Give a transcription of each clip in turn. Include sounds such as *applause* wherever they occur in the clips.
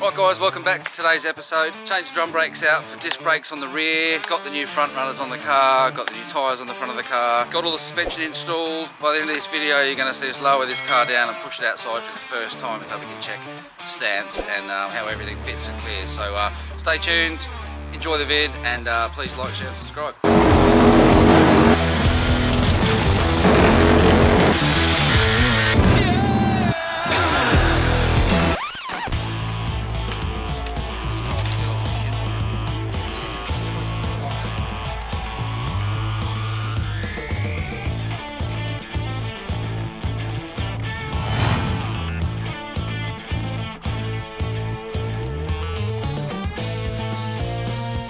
Right guys, welcome back to today's episode. Changed the drum brakes out for disc brakes on the rear, got the new front runners on the car, got the new tyres on the front of the car, got all the suspension installed. By the end of this video you're going to see us lower this car down and push it outside for the first time so we can check stance and um, how everything fits and clears. So uh, stay tuned, enjoy the vid and uh, please like, share and subscribe.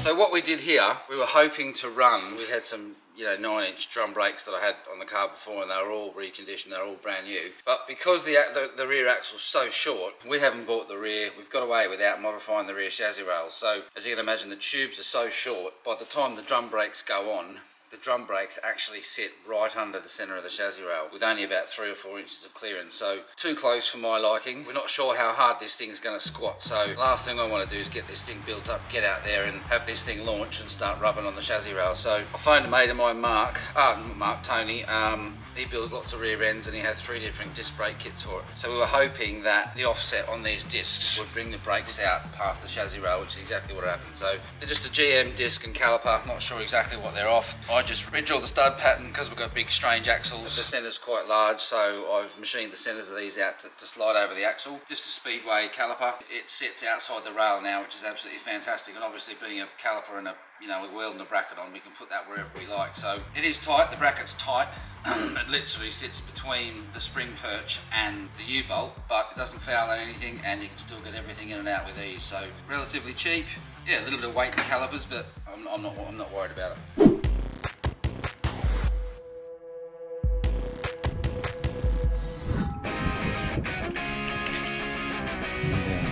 So what we did here, we were hoping to run, we had some you know, nine inch drum brakes that I had on the car before and they were all reconditioned, they're all brand new. But because the, the, the rear axle's so short, we haven't bought the rear, we've got away without modifying the rear chassis rails. So as you can imagine, the tubes are so short, by the time the drum brakes go on, the drum brakes actually sit right under the centre of the chassis rail with only about three or four inches of clearance. So too close for my liking. We're not sure how hard this thing's going to squat. So last thing I want to do is get this thing built up, get out there and have this thing launch and start rubbing on the chassis rail. So I phoned a mate of mine, Mark, uh, Mark Tony, um, he builds lots of rear ends and he had three different disc brake kits for it. So we were hoping that the offset on these discs would bring the brakes out past the chassis rail, which is exactly what happened. So they're just a GM disc and caliper, not sure exactly what they're off. I just redraw the stud pattern because we've got big strange axles. The centre's quite large, so I've machined the centres of these out to, to slide over the axle. Just a Speedway caliper. It sits outside the rail now, which is absolutely fantastic. And obviously being a caliper and a you know, we're welding the bracket on, we can put that wherever we like. So it is tight, the bracket's tight. *clears throat* it literally sits between the spring perch and the U-bolt, but it doesn't foul at anything and you can still get everything in and out with ease. So relatively cheap. Yeah, a little bit of weight in the calipers, but I'm, I'm, not, I'm not worried about it. Yeah.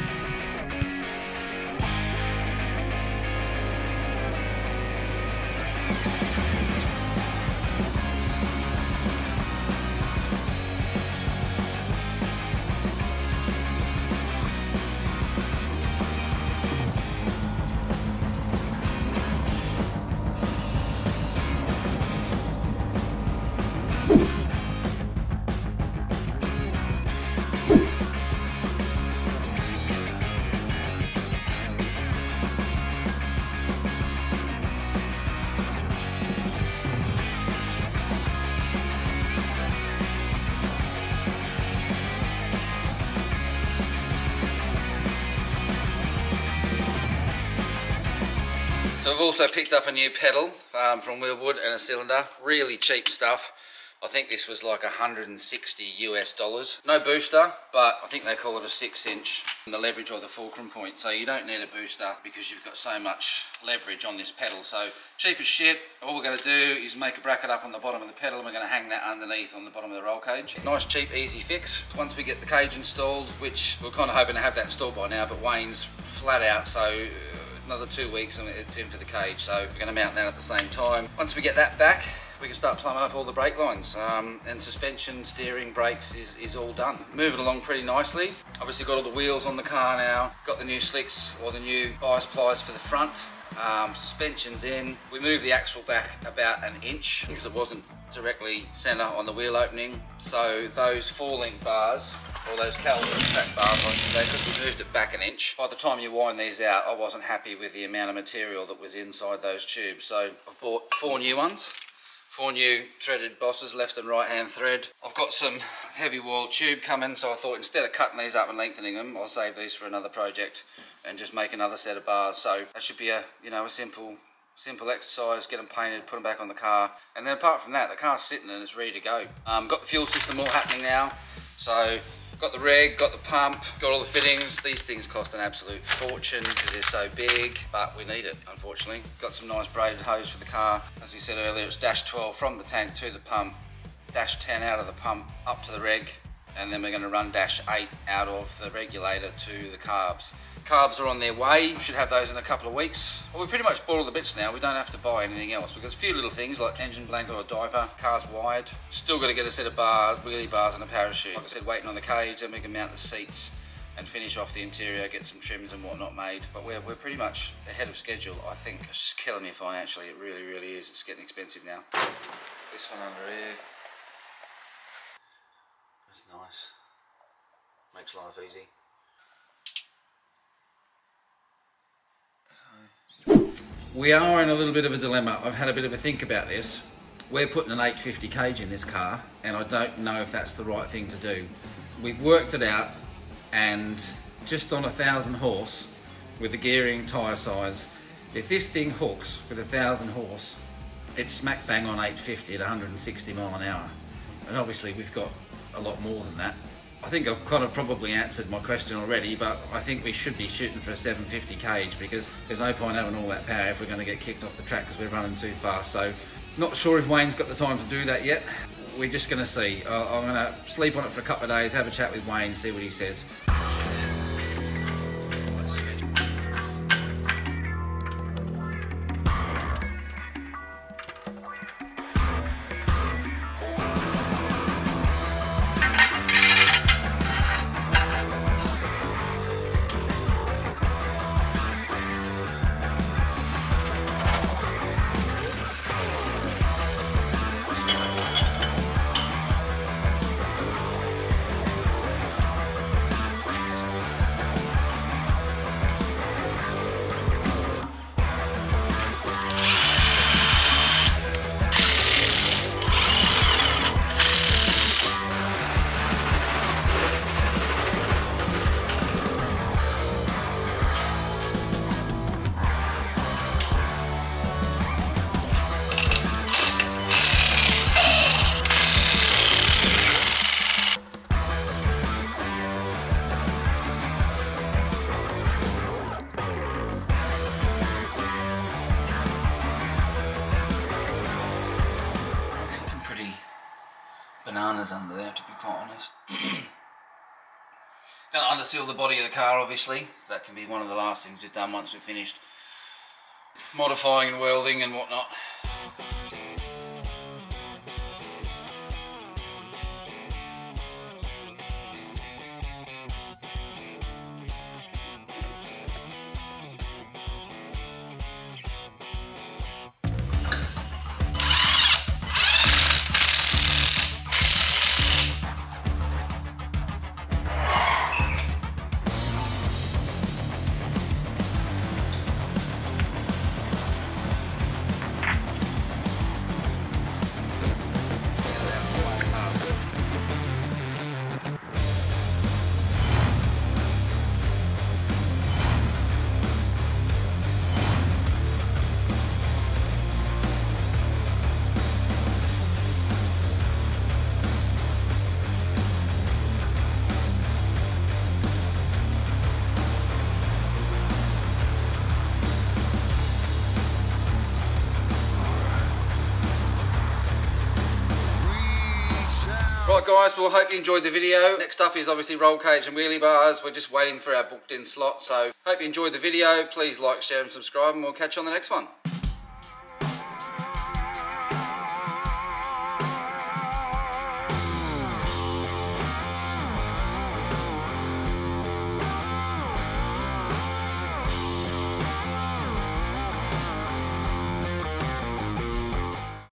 So I've also picked up a new pedal um, from Wilwood and a cylinder, really cheap stuff. I think this was like 160 US dollars. No booster, but I think they call it a six inch, the leverage or the fulcrum point. So you don't need a booster because you've got so much leverage on this pedal. So cheap as shit. All we're gonna do is make a bracket up on the bottom of the pedal and we're gonna hang that underneath on the bottom of the roll cage. Nice, cheap, easy fix. Once we get the cage installed, which we're kind of hoping to have that installed by now, but Wayne's flat out, so another two weeks and it's in for the cage. So we're going to mount that at the same time. Once we get that back, we can start plumbing up all the brake lines um, and suspension, steering, brakes is, is all done. Moving along pretty nicely. Obviously got all the wheels on the car now, got the new slicks or the new bias plies for the front, um, suspension's in. We moved the axle back about an inch because it wasn't directly centre on the wheel opening. So those falling bars all those CalTracs bars on today because we moved it back an inch. By the time you wind these out, I wasn't happy with the amount of material that was inside those tubes. So I've bought four new ones. Four new threaded bosses, left and right hand thread. I've got some heavy wall tube coming, so I thought instead of cutting these up and lengthening them, I'll save these for another project and just make another set of bars. So that should be a, you know, a simple simple exercise, get them painted, put them back on the car. And then apart from that, the car's sitting and it's ready to go. Um, got the fuel system all happening now. So Got the reg, got the pump, got all the fittings. These things cost an absolute fortune because they're so big, but we need it, unfortunately. Got some nice braided hose for the car. As we said earlier, it's dash 12 from the tank to the pump, dash 10 out of the pump up to the reg, and then we're gonna run dash 8 out of the regulator to the carbs. Carbs are on their way. We should have those in a couple of weeks. Well, we pretty much bought all the bits now. We don't have to buy anything else. We've got a few little things like engine blanket or diaper. Car's wired. Still got to get a set of bars, wheelie bars and a parachute. Like I said, waiting on the cage. Then we can mount the seats and finish off the interior, get some trims and whatnot made. But we're, we're pretty much ahead of schedule, I think. It's just killing me financially, it really, really is. It's getting expensive now. This one under here. Nice. Makes life easy. We are in a little bit of a dilemma. I've had a bit of a think about this. We're putting an 850 cage in this car, and I don't know if that's the right thing to do. We've worked it out, and just on a thousand horse, with the gearing tyre size, if this thing hooks with a thousand horse, it's smack bang on 850 at 160 mile an hour. And obviously we've got a lot more than that. I think I've kind of probably answered my question already, but I think we should be shooting for a 750 cage because there's no point having all that power if we're going to get kicked off the track because we're running too fast. So, not sure if Wayne's got the time to do that yet. We're just going to see. I'm going to sleep on it for a couple of days, have a chat with Wayne, see what he says. Going to underseal the body of the car, obviously. That can be one of the last things we've done once we've finished modifying and welding and whatnot. Right guys, well hope you enjoyed the video. Next up is obviously roll cage and wheelie bars. We're just waiting for our booked in slot. So hope you enjoyed the video. Please like, share and subscribe and we'll catch you on the next one.